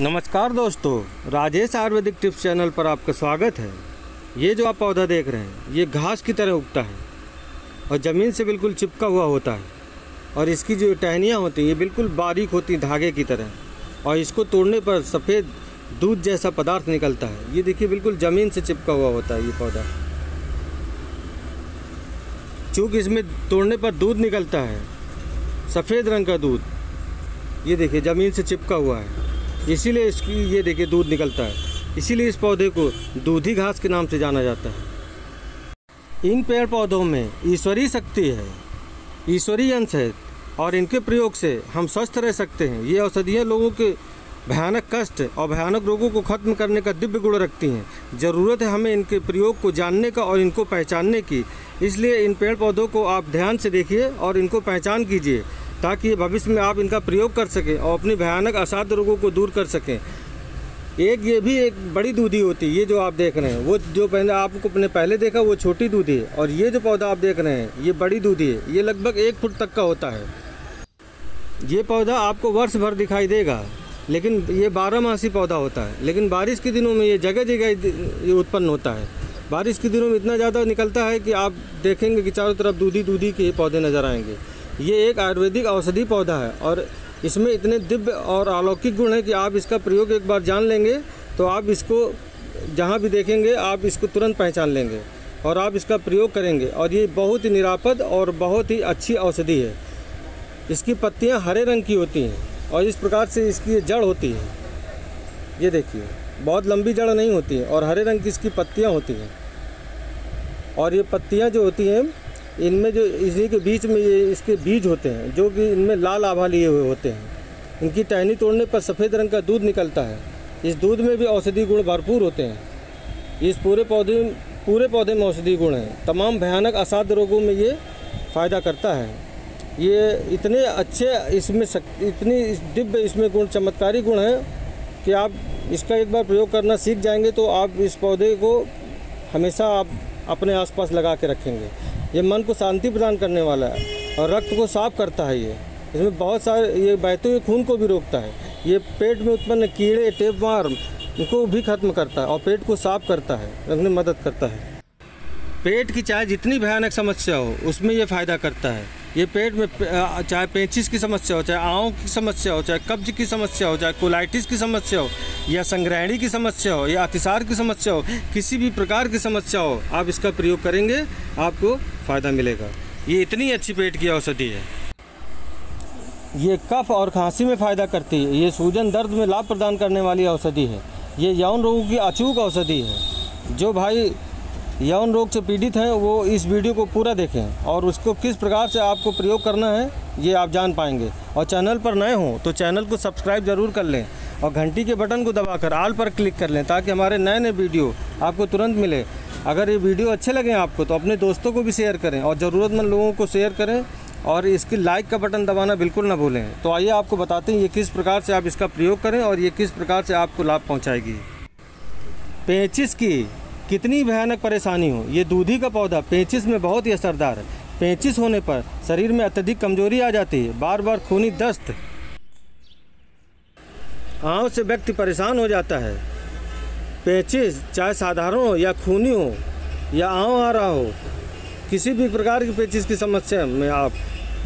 नमस्कार दोस्तों, Rajesh Ayurvedic tips channel पर आपका स्वागत है। ये जो आप पौधा देख रहे हैं, ये घास की तरह उगता है और ज़मीन से बिल्कुल चिपका हुआ होता है और इसकी जो टहनियाँ होती हैं, ये बिल्कुल बारीक होती, धागे की तरह और इसको तोड़ने पर सफ़ेद दूध जैसा पदार्थ निकलता है। ये देखिए, बिल्कुल ज़मीन से चिपका हुआ होता है ये पौधा। चूँकि इसमें तोड़ने पर दूध निकलता है, सफ़ेद रंग का दूध, ये देखिए, ज़मीन से चिपका हुआ है। इसीलिए इसकी ये देखिए दूध निकलता है। इसीलिए इस पौधे को दूधी घास के नाम से जाना जाता है। इन पेड़ पौधों में ईश्वरीय शक्ति है, ईश्वरीय अंश है और इनके प्रयोग से हम स्वस्थ रह सकते हैं। ये औषधियाँ लोगों के भयानक कष्ट और भयानक रोगों को खत्म करने का दिव्य गुण रखती हैं। ज़रूरत है हमें इनके प्रयोग को जानने का और इनको पहचानने की। इसलिए इन पेड़ पौधों को आप ध्यान से देखिए और इनको पहचान कीजिए। ताकि भविष्य में आप इनका प्रयोग कर सकें और अपनी भयानक असाध्य रोगों को दूर कर सकें। एक ये भी एक बड़ी दूधी होती है, ये जो आप देख रहे हैं, वो जो पहले आपको अपने पहले देखा, वो छोटी दूधी है। और ये जो पौधा आप देख रहे हैं, ये बड़ी दूधी है। ये लगभग एक फुट तक का होता है। ये पौधा आपको वर्ष भर दिखाई देगा, लेकिन ये बारह मासी पौधा होता है। लेकिन बारिश के दिनों में ये जगह जगह ये उत्पन्न होता है। बारिश के दिनों में इतना ज़्यादा निकलता है कि आप देखेंगे कि चारों तरफ़ दूधी दूधी के पौधे नज़र आएँगे। ये एक आयुर्वेदिक औषधि पौधा है और इसमें इतने दिव्य और अलौकिक गुण हैं कि आप इसका प्रयोग एक बार जान लेंगे तो आप इसको जहाँ भी देखेंगे, आप इसको तुरंत पहचान लेंगे और आप इसका प्रयोग करेंगे और ये बहुत ही निरापद और बहुत ही अच्छी औषधि है। इसकी पत्तियाँ हरे रंग की होती हैं और इस प्रकार से इसकी जड़ होती है। ये देखिए, बहुत लंबी जड़ नहीं होती और हरे रंग की इसकी पत्तियाँ होती हैं। और ये पत्तियाँ जो होती हैं इनमें जो इसी के बीच में ये इसके बीज होते हैं, जो कि इनमें लाल आभा लिए हुए होते हैं। इनकी टहनी तोड़ने पर सफ़ेद रंग का दूध निकलता है। इस दूध में भी औषधि गुण भरपूर होते हैं। इस पूरे पौधे पूरे पौधे में औषधि गुण हैं। तमाम भयानक असाध्य रोगों में ये फ़ायदा करता है। ये इतने अच्छे इसमें इतनी दिव्य इसमें गुण, चमत्कारी गुण हैं कि आप इसका एक बार प्रयोग करना सीख जाएँगे तो आप इस पौधे को हमेशा आप अपने आसपास लगा के रखेंगे। ये मन को शांति प्रदान करने वाला है और रक्त को साफ़ करता है ये। इसमें बहुत सारे ये बहते हुए खून को भी रोकता है। ये पेट में उत्पन्न कीड़े टेप वार्म इनको भी खत्म करता है और पेट को साफ़ करता है, रखने मदद करता है। पेट की चाय जितनी भयानक समस्या हो, उसमें ये फ़ायदा करता है। ये पेट में चाहे पेचिस की समस्या हो, चाहे आँव की समस्या हो, चाहे कब्ज की समस्या हो, चाहे कोलाइटिस की समस्या हो, या संग्रहणी की समस्या हो, या अतिसार की समस्या हो, किसी भी प्रकार की समस्या हो, आप इसका प्रयोग करेंगे, आपको फ़ायदा मिलेगा। ये इतनी अच्छी पेट की औषधि है। ये कफ और खांसी में फ़ायदा करती है। ये सूजन दर्द में लाभ प्रदान करने वाली औषधि है। ये यौन रोगों की अचूक औषधि है। जो भाई यौन रोग से पीड़ित हैं, वो इस वीडियो को पूरा देखें और उसको किस प्रकार से आपको प्रयोग करना है, ये आप जान पाएँगे। और चैनल पर नए हों तो चैनल को सब्सक्राइब ज़रूर कर लें और घंटी के बटन को दबाकर आल पर क्लिक कर लें ताकि हमारे नए नए वीडियो आपको तुरंत मिले। अगर ये वीडियो अच्छे लगें आपको तो अपने दोस्तों को भी शेयर करें और ज़रूरतमंद लोगों को शेयर करें और इसकी लाइक का बटन दबाना बिल्कुल ना भूलें। तो आइए आपको बताते हैं, ये किस प्रकार से आप इसका प्रयोग करें और ये किस प्रकार से आपको लाभ पहुँचाएगी। पेचिस की कितनी भयानक परेशानी हो। ये दूधी का पौधा पेचिस में बहुत ही असरदार है। पेचिस होने पर शरीर में अत्यधिक कमज़ोरी आ जाती है। बार बार खूनी दस्त। आँव से व्यक्ति परेशान हो जाता है। पेचिस चाहे साधारण हो या खूनी हो या आँव आ रहा हो, किसी भी प्रकार की पेचिस की समस्या में आप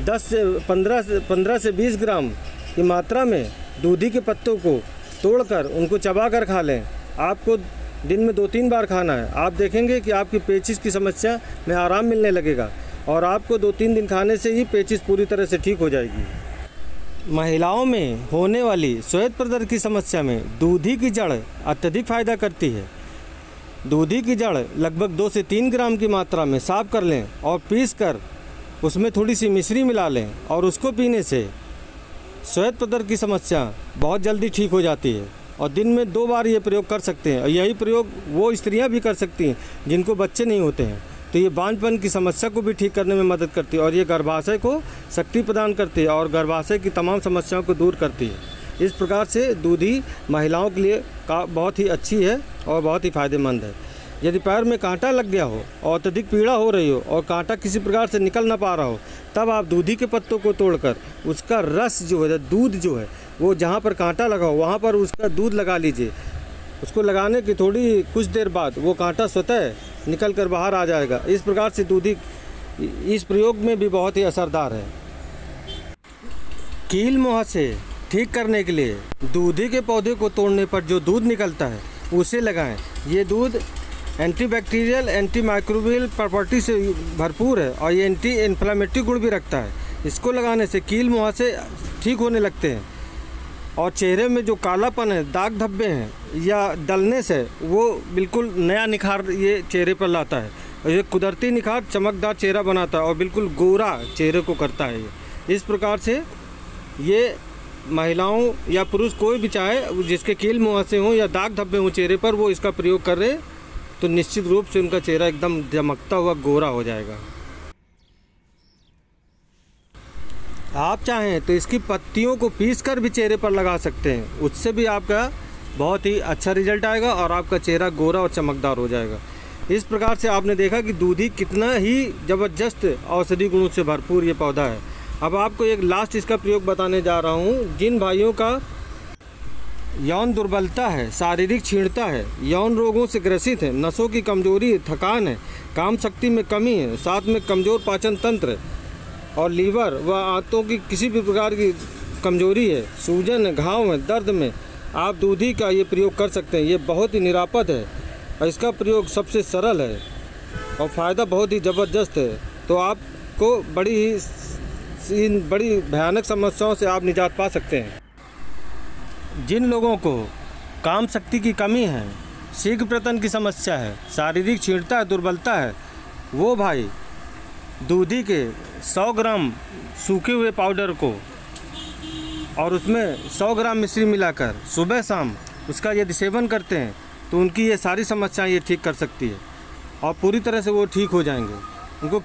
10 से 15 से 15 से 20 ग्राम की मात्रा में दूधी के पत्तों को तोड़कर उनको चबा कर खा लें। आपको दिन में दो तीन बार खाना है। आप देखेंगे कि आपकी पेचिस की समस्या में आराम मिलने लगेगा और आपको दो तीन दिन खाने से ही पेचिस पूरी तरह से ठीक हो जाएगी। महिलाओं में होने वाली श्वेत प्रदर की समस्या में दूधी की जड़ अत्यधिक फ़ायदा करती है। दूधी की जड़ लगभग दो से तीन ग्राम की मात्रा में साफ़ कर लें और पीस कर उसमें थोड़ी सी मिश्री मिला लें और उसको पीने से श्वेत प्रदर की समस्या बहुत जल्दी ठीक हो जाती है। और दिन में दो बार ये प्रयोग कर सकते हैं। और यही प्रयोग वो स्त्रियाँ भी कर सकती हैं, जिनको बच्चे नहीं होते हैं। तो ये बांझपन की समस्या को भी ठीक करने में मदद करती है और ये गर्भाशय को शक्ति प्रदान करती है और गर्भाशय की तमाम समस्याओं को दूर करती है। इस प्रकार से दूधी महिलाओं के लिए का बहुत ही अच्छी है और बहुत ही फ़ायदेमंद है। यदि पैर में कांटा लग गया हो और अत्यधिक पीड़ा हो रही हो और कांटा किसी प्रकार से निकल ना पा रहा हो, तब आप दूधी के पत्तों को तोड़कर उसका रस जो है, दूध जो है वो जहाँ पर कांटा लगा हो, वहाँ पर उसका दूध लगा लीजिए। उसको लगाने की थोड़ी कुछ देर बाद वो कांटा स्वतः निकल कर बाहर आ जाएगा। इस प्रकार से दूधी इस प्रयोग में भी बहुत ही असरदार है। कील मुँह से ठीक करने के लिए दूधी के पौधे को तोड़ने पर जो दूध निकलता है, उसे लगाएँ। ये दूध एंटीबैक्टीरियल एंटी माइक्रोबियल प्रॉपर्टी से भरपूर है और ये एंटी इन्फ्लामेटरी गुण भी रखता है। इसको लगाने से कील मुहासे ठीक होने लगते हैं। और चेहरे में जो कालापन है, दाग धब्बे हैं, या डलने से, वो बिल्कुल नया निखार ये चेहरे पर लाता है। ये कुदरती निखार, चमकदार चेहरा बनाता है और बिल्कुल गोरा चेहरे को करता है ये। इस प्रकार से ये महिलाओं या पुरुष कोई भी चाहे, जिसके कील मुहासे हों या दाग धब्बे हों चेहरे पर वो इसका प्रयोग कर रहे तो निश्चित रूप से उनका चेहरा एकदम चमकता हुआ, गोरा हो जाएगा। आप चाहें तो इसकी पत्तियों को पीस कर भी चेहरे पर लगा सकते हैं। उससे भी आपका बहुत ही अच्छा रिज़ल्ट आएगा और आपका चेहरा गोरा और चमकदार हो जाएगा। इस प्रकार से आपने देखा कि दूधी कितना ही ज़बरदस्त औषधि गुणों से भरपूर ये पौधा है। अब आपको एक लास्ट इसका प्रयोग बताने जा रहा हूँ। जिन भाइयों का यौन दुर्बलता है, शारीरिक क्षीणता है, यौन रोगों से ग्रसित है, नसों की कमज़ोरी, थकान है, काम शक्ति में कमी है, साथ में कमज़ोर पाचन तंत्र और लीवर व आंतों की किसी भी प्रकार की कमज़ोरी है, सूजन, घाव है दर्द में, आप दूधी का ये प्रयोग कर सकते हैं। ये बहुत ही निरापद है और इसका प्रयोग सबसे सरल है और फ़ायदा बहुत ही ज़बरदस्त है। तो आपको बड़ी ही इन बड़ी भयानक समस्याओं से आप निजात पा सकते हैं। जिन लोगों को काम शक्ति की कमी है, शीघ्र प्रतन की समस्या है, शारीरिक छीणता है दुर्बलता है, वो भाई दूधी के 100 ग्राम सूखे हुए पाउडर को और उसमें 100 ग्राम मिश्री मिलाकर सुबह शाम उसका यदि सेवन करते हैं तो उनकी ये सारी समस्याएँ ये ठीक कर सकती है और पूरी तरह से वो ठीक हो जाएँगे। उनको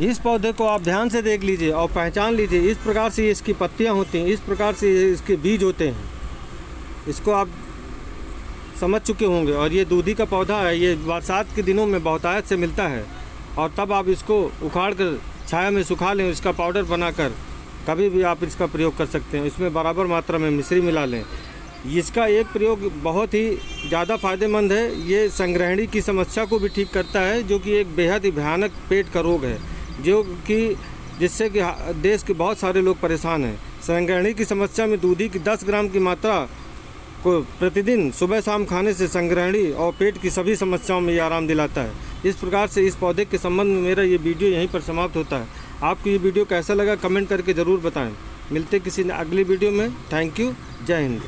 इस पौधे को आप ध्यान से देख लीजिए और पहचान लीजिए, इस प्रकार से इसकी पत्तियाँ होती हैं, इस प्रकार से इसके बीज होते हैं। इसको आप समझ चुके होंगे और ये दूधी का पौधा है, ये बरसात के दिनों में बहुतायत से मिलता है। और तब आप इसको उखाड़ कर छाया में सुखा लें इसका पाउडर बनाकर कभी भी आप इसका प्रयोग कर सकते हैं। इसमें बराबर मात्रा में मिश्री मिला लें। इसका एक प्रयोग बहुत ही ज़्यादा फ़ायदेमंद है। ये संग्रहणी की समस्या को भी ठीक करता है, जो कि एक बेहद ही भयानक पेट का रोग है, जो कि जिससे कि देश के बहुत सारे लोग परेशान हैं। संग्रहणी की समस्या में दूधी की 10 ग्राम की मात्रा को प्रतिदिन सुबह शाम खाने से संग्रहणी और पेट की सभी समस्याओं में ये आराम दिलाता है। इस प्रकार से इस पौधे के संबंध में मेरा ये वीडियो यहीं पर समाप्त होता है। आपको ये वीडियो कैसा लगा कमेंट करके ज़रूर बताएँ। मिलते किसी अगली वीडियो में। Thank you. जय हिंद।